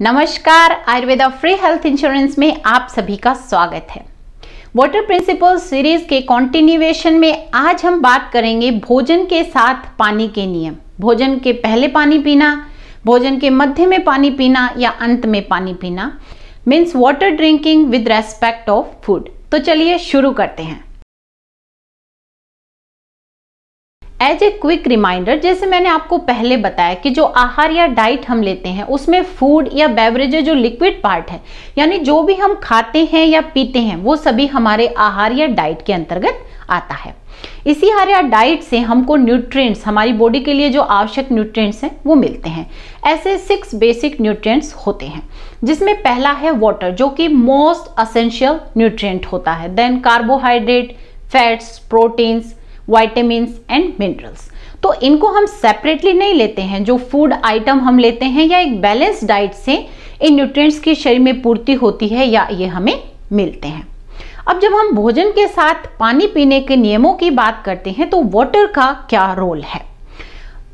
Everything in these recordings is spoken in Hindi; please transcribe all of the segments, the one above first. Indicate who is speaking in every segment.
Speaker 1: नमस्कार, आयुर्वेदा फ्री हेल्थ इंश्योरेंस में आप सभी का स्वागत है। वाटर प्रिंसिपल सीरीज़ के कॉन्टिन्यूएशन में आज हम बात करेंगे भोजन के साथ पानी के नियम। भोजन के पहले पानी पीना, भोजन के मध्य में पानी पीना या अंत में पानी पीना means water drinking with respect of food तो चलिए शुरू करते हैं। एज ए क्विक रिमाइंडर जैसे मैंने आपको पहले बताया कि जो आहार या डाइट हम लेते हैं, उसमें फ़ूड या बेवरेजेज जो लिक्विड पार्ट है, यानी जो भी हम खाते हैं या पीते हैं, वो सभी हमारे आहार या डाइट के अंतर्गत आता है। इसी आहार या डाइट से हमको न्यूट्रिएंट्स हमारी बॉडी के लिए जो आवश्यक न्यूट्रिएंट्स हैं, वो मिलते हैं। ऐसे सिक्स बेसिक न्यूट्रिएंट्स होते हैं, जिसमें पहला है वाटर जो कि मोस्ट असेंशियल न्यूट्रिएंट होता है। Then carbohydrate fats proteins vitamin and minerals तो इनको हम सेपरेटली नहीं लेते हैं। जो फ़ूड आइटम हम लेते हैं या एक बैलेंस डाइट से इन न्यूट्रिएंट्स की शरीर में पूर्ति होती है या ये हमें मिलते हैं। अब जब हम भोजन के साथ पानी पीने के नियमों की बात करते हैं तो वाटर का क्या रोल है?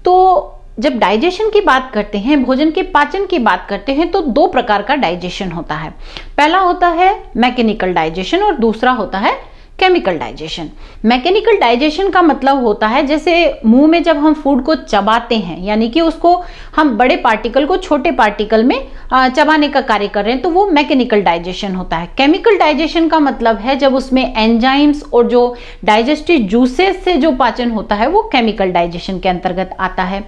Speaker 1: तो जब डाइजेशन की बात करते हैं, भोजन के पाचन की बात करते हैं तो दो प्रकार का डाइजेशन होता है। पहला होता है मैकेनिकल डाइजेशन और दूसरा होता है केमिकल डाइजेशन मैकेनिकल डाइजेशन का मतलब होता है जैसे मुँह में जब हम फ़ूड को चबाते हैं, यानी कि उसको हम बड़े पार्टिकल को छोटे पार्टिकल में चबाने का कार्य कर रहे हैं तो वो मैकेनिकल डाइजेशन होता है। केमिकल डाइजेशन का मतलब है जब उसमें एंजाइम्स और जो डाइजेस्टिव जूसेस से जो पाचन होता है, वो केमिकल डाइजेशन के अंतर्गत आता है।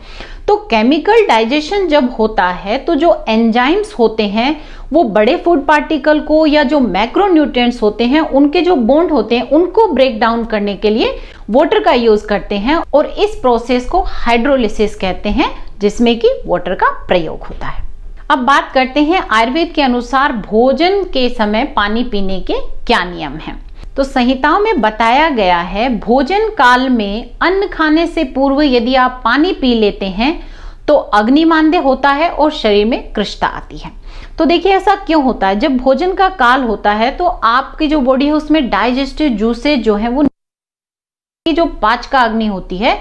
Speaker 1: तो केमिकल डाइजेशन जब होता है तो जो एंजाइम्स होते हैं, वो बड़े फ़ूड पार्टिकल को या जो मैक्रोन्यूट्रिएंट्स होते हैं, उनके जो बॉन्ड होते हैं, उनको ब्रेक डाउन करने के लिए वाटर का यूज़ करते हैं और इस प्रोसेस को हाइड्रोलिसिस कहते हैं, जिसमें कि वाटर का प्रयोग होता है। अब बात करते हैं आयुर्वेद के अनुसार भोजन के समय पानी पीने के क्या नियम हैं। तो संहिताओं में बताया गया है, भोजन काल में अन्न खाने से पूर्व यदि आप पानी पी लेते हैं तो अग्निमांद्य होता है और शरीर में कृष्णता आती है। तो देखिए ऐसा क्यों होता है? जब भोजन का काल होता है तो आपकी जो बॉडी है, उसमें डाइजेस्टिव जूसेज जो है, वो जो पाच का अग्नि होती है,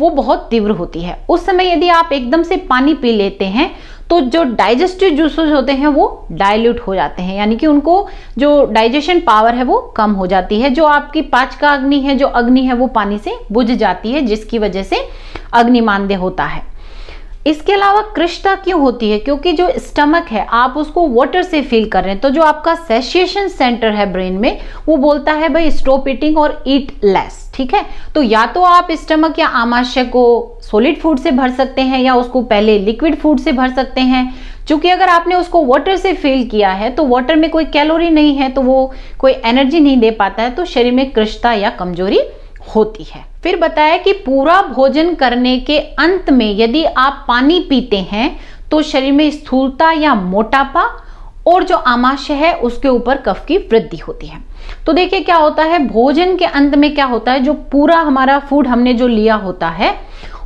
Speaker 1: वो बहुत तीव्र होती है। उस समय यदि आप एकदम से पानी पी लेते हैं तो जो डाइजेस्टिव जूसेस होते हैं, वो डाइल्यूट हो जाते हैं। यानी कि उनको जो डाइजेशन पावर है, वो कम हो जाती है। जो आपकी पाच का अग्नि है, जो अग्नि है, वो पानी से बुझ जाती है, जिसकी वजह से अग्निमांद्य होता है। इसके अलावा कृष्णता क्यों होती है? क्योंकि जो स्टमक है, आप उसको वाटर से फील कर रहे हैं। तो जो आपका सेशिएशन सेंटर है ब्रेन में, वो बोलता है, भाई स्टॉप ईटिंग और ईट लेस ठीक है? तो या तो आप स्टमक या आमाशय को सॉलिड फ़ूड से भर सकते हैं, या उसको पहले लिक्विड फ़ूड से भर सकते हैं। चूँकि अगर आपने उसको वाटर से फील किया है तो वाटर में कोई कैलोरी नहीं है तो वो कोई एनर्जी नहीं दे पाता है तो शरीर में कृष्णता या कमज़ोरी होती है। फिर बताया कि पूरा भोजन करने के अंत में यदि आप पानी पीते हैं तो शरीर में स्थूलता या मोटापा और जो आमाशय है, उसके ऊपर कफ की वृद्धि होती है। तो देखिए क्या होता है, भोजन के अंत में क्या होता है, जो पूरा हमारा फ़ूड हमने जो लिया होता है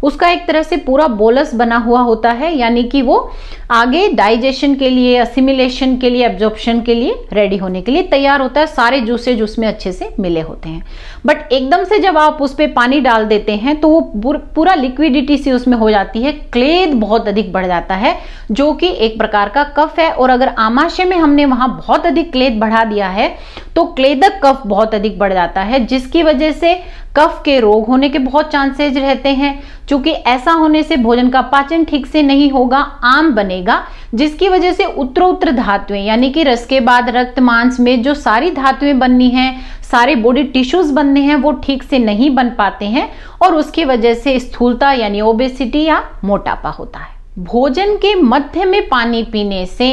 Speaker 1: उसका एक तरह से पूरा बोलस बना हुआ होता है, यानी कि वो आगे डाइजेशन के लिए असिमिलेशन के लिए एब्जॉर्प्शन के लिए रेडी होने के लिए तैयार होता है, सारे जूसेज उसमें अच्छे से मिले होते हैं। बट एकदम से जब आप उस पर पानी डाल देते हैं तो वो पूरा लिक्विडिटी से उसमें हो जाती है क्लेद बहुत अधिक बढ़ जाता है, जो कि एक प्रकार का कफ है। और अगर आमाशय में हमने वहाँ बहुत अधिक क्लेद बढ़ा दिया है तो क्लेदक कफ बहुत अधिक बढ़ जाता है, जिसकी वजह से कफ के रोग होने के बहुत चांसेज रहते हैं। क्योंकि ऐसा होने से भोजन का पाचन ठीक से नहीं होगा, आम बनेगा, जिसकी वजह से उत्तरोत्तर धातुएँ, यानी कि रस के बाद रक्त मांस में जो सारी धातुएँ बननी है, सारे बॉडी टिश्यूज बनने हैं, वो ठीक से नहीं बन पाते हैं और उसकी वजह से स्थूलता, यानी ओबेसिटी या मोटापा होता है। भोजन के मध्य में पानी पीने से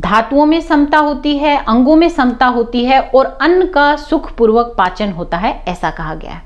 Speaker 1: धातुओं में समता होती है, अंगों में समता होती है और अन्न का सुखपूर्वक पाचन होता है, ऐसा कहा गया है।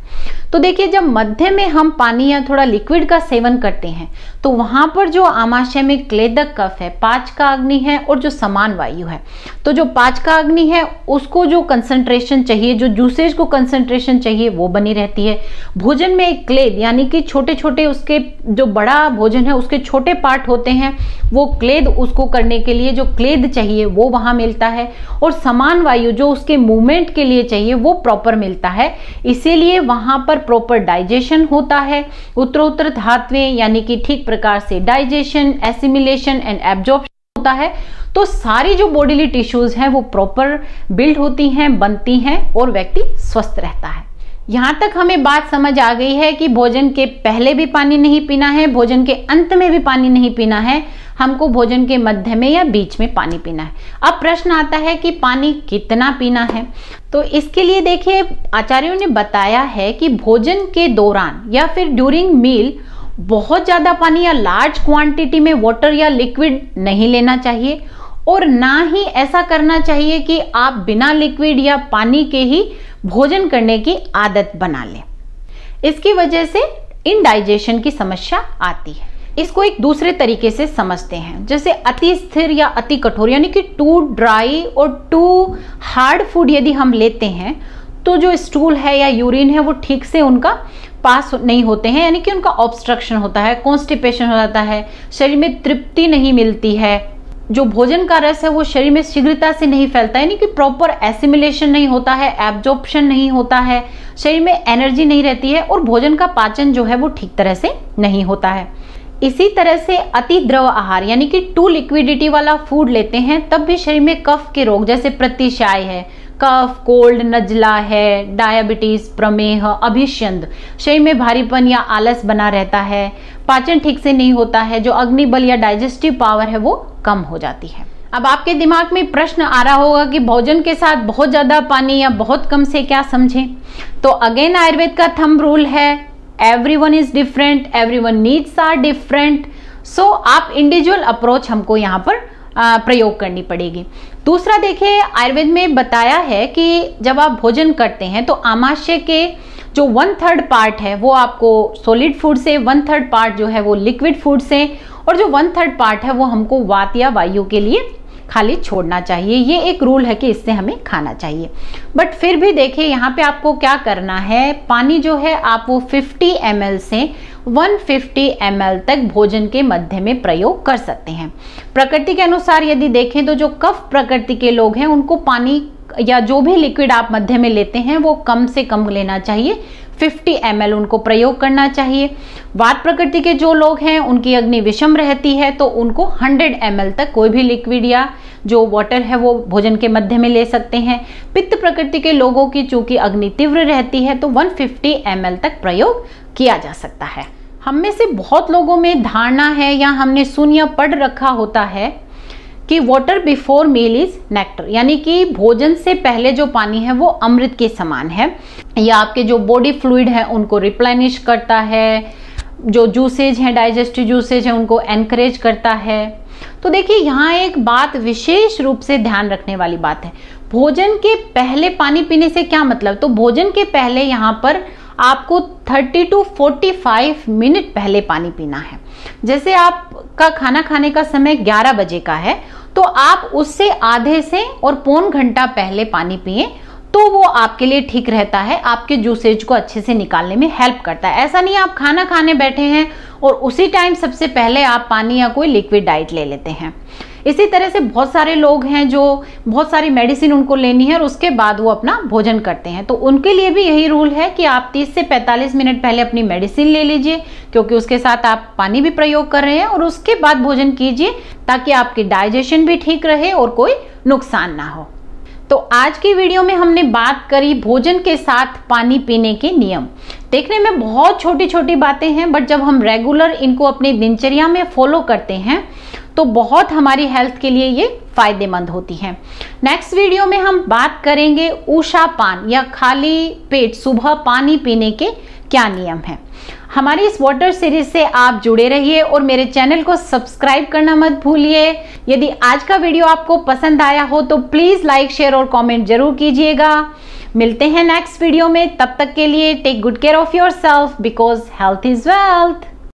Speaker 1: तो देखिए, जब मध्य में हम पानी या थोड़ा लिक्विड का सेवन करते हैं तो वहाँ पर जो आमाशय में क्लेदक कफ है, पाच का अग्नि है और जो समान वायु है तो जो पाच का अग्नि है, उसको जो कंसंट्रेशन चाहिए, जो जूसेज को कंसंट्रेशन चाहिए, वो बनी रहती है। भोजन में एक क्लेद, यानी कि छोटे छोटे उसके जो बड़ा भोजन है, उसके छोटे पार्ट होते हैं वो क्लेद उसको करने के लिए जो क्लेद चाहिए, वो वहाँ मिलता है। और समान वायु जो उसके मूवमेंट के लिए चाहिए, वो प्रॉपर मिलता है। इसीलिए वहाँ पर प्रॉपर डाइजेशन होता है। उत्तरोत्तर धात्वें यानी कि ठीक प्रकार से डाइजेशन एसिमिलेशन एंड एब्जॉर्प्शन होता है। तो सारी जो बॉडीली टिश्यूज हैं, वो प्रॉपर बिल्ड होती हैं, बनती हैं और व्यक्ति स्वस्थ रहता है। यहाँ तक हमें बात समझ आ गई है कि भोजन के पहले भी पानी नहीं पीना है, भोजन के अंत में भी पानी नहीं पीना है, हमको भोजन के मध्य में या बीच में पानी पीना है। अब प्रश्न आता है कि पानी कितना पीना है? तो इसके लिए देखिए, आचार्यों ने बताया है कि भोजन के दौरान या फिर ड्यूरिंग मील बहुत ज़्यादा पानी या लार्ज क्वांटिटी में वाटर या लिक्विड नहीं लेना चाहिए और ना ही ऐसा करना चाहिए कि आप बिना लिक्विड या पानी के ही भोजन करने की आदत बना लें। इसकी वजह से इनडाइजेशन की समस्या आती है। इसको एक दूसरे तरीके से समझते हैं, जैसे अति स्थिर या अति कठोर, यानी कि टू ड्राई और टू हार्ड फ़ूड यदि हम लेते हैं तो जो स्टूल है या यूरिन है, वो ठीक से उनका पास नहीं होते हैं, यानी कि उनका ऑब्स्ट्रक्शन होता है कॉन्स्टिपेशन हो जाता है, शरीर में तृप्ति नहीं मिलती है जो भोजन का रस है वो शरीर में शीघ्रता से नहीं फैलता, यानी कि प्रॉपर एसिमिलेशन नहीं होता है एब्जॉर्प्शन नहीं होता है, शरीर में एनर्जी नहीं रहती है और भोजन का पाचन जो है वो ठीक तरह से नहीं होता है। इसी तरह से अति द्रव आहार, यानी कि टू लिक्विडिटी वाला फ़ूड लेते हैं, तब भी शरीर में कफ के रोग, जैसे प्रतिशाय है कफ कोल्ड नजला है डायबिटीज़ प्रमेह अभिष्यंद शरीर में भारीपन या आलस बना रहता है। पाचन ठीक से नहीं होता है। जो अग्निबल या डाइजेस्टिव पावर है, वो कम हो जाती है। अब आपके दिमाग में प्रश्न आ रहा होगा कि भोजन के साथ बहुत ज़्यादा पानी या बहुत कम से क्या समझें? तो अगेन आयुर्वेद का थम रूल है every one is different every one needs are different so आप इंडिविजुअल अप्रोच हमको यहाँ पर प्रयोग करनी पड़ेगी। दूसरा देखिए, आयुर्वेद में बताया है कि जब आप भोजन करते हैं तो आमाशय के जो वन थर्ड पार्ट है, वो आपको सॉलिड फ़ूड से वन थर्ड पार्ट जो है वो लिक्विड फ़ूड से, और जो वन थर्ड पार्ट है, वो हमको वात या वायु के लिए खाली छोड़ना चाहिए। ये एक रूल है कि इससे हमें खाना चाहिए। बट फिर भी देखिए, यहाँ पे आपको क्या करना है? पानी जो है, आप वो 50 एम से 150 एम तक भोजन के मध्य में प्रयोग कर सकते हैं। प्रकृति के अनुसार यदि देखें तो जो कफ प्रकृति के लोग हैं, उनको पानी या जो भी लिक्विड आप मध्य में लेते हैं, वो कम से कम लेना चाहिए। 50 एम उनको प्रयोग करना चाहिए। वात प्रकृति के जो लोग हैं, उनकी अग्नि विषम रहती है तो उनको 100 एम तक कोई भी लिक्विड या जो वाटर है, वो भोजन के मध्य में ले सकते हैं। पित्त प्रकृति के लोगों की चूँकि अग्नि तीव्र रहती है तो 150 एम तक प्रयोग किया जा सकता है। हम में से बहुत लोगों में धारणा है या हमने सुन या पढ़ रखा होता है कि water before meal is nectar यानी कि भोजन से पहले जो पानी है वो अमृत के समान है। या आपके जो बॉडी फ्लूइड है, उनको रिप्लेनिश करता है। जो जूसेज हैं डाइजेस्टिव जूसेज हैं, उनको एनकरेज करता है। तो देखिए, यहाँ एक बात विशेष रूप से ध्यान रखने वाली बात है। भोजन के पहले पानी पीने से क्या मतलब? तो भोजन के पहले यहाँ पर आपको 30 टू 45 मिनट पहले पानी पीना है। जैसे आपका खाना खाने का समय 11 बजे का है तो आप उससे आधे से और पौन घंटा पहले पानी पिए तो वो आपके लिए ठीक रहता है, आपके जूसेज को अच्छे से निकालने में हेल्प करता है। ऐसा नहीं आप खाना खाने बैठे हैं और उसी टाइम सबसे पहले आप पानी या कोई लिक्विड डाइट ले लेते हैं। इसी तरह से बहुत सारे लोग हैं जो बहुत सारी मेडिसिन उनको लेनी है और उसके बाद वो अपना भोजन करते हैं। तो उनके लिए भी यही रूल है कि आप 30 से 45 मिनट पहले अपनी मेडिसिन ले लीजिए, क्योंकि उसके साथ आप पानी भी प्रयोग कर रहे हैं और उसके बाद भोजन कीजिए ताकि आपकी डाइजेशन भी ठीक रहे और कोई नुकसान ना हो। तो आज की वीडियो में हमने बात करी भोजन के साथ पानी पीने के नियम। देखने में बहुत छोटी छोटी बातें हैं बट जब हम रेगुलर इनको अपनी दिनचर्या में फॉलो करते हैं तो बहुत हमारी हेल्थ के लिए ये फ़ायदेमंद होती है। नेक्स्ट वीडियो में हम बात करेंगे ऊषा पान, या खाली पेट, सुबह पानी पीने के क्या नियम है। हमारी इस वाटर सीरीज़ से आप जुड़े रहिए और मेरे चैनल को सब्सक्राइब करना मत भूलिए। यदि आज का वीडियो आपको पसंद आया हो तो प्लीज़ लाइक शेयर और कमेंट ज़रूर कीजिएगा। मिलते हैं नेक्स्ट वीडियो में। तब तक के लिए take good care of yourself because health is wealth